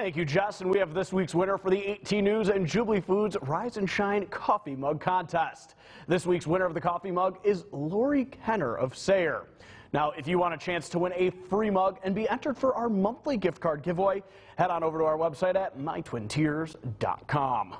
Thank you, Justin. We have this week's winner for the 18 News and Jubilee Foods Rise and Shine Coffee Mug Contest. This week's winner of the coffee mug is Lori Kenner of Sayre. Now, if you want a chance to win a free mug and be entered for our monthly gift card giveaway, head on over to our website at mytwintiers.com.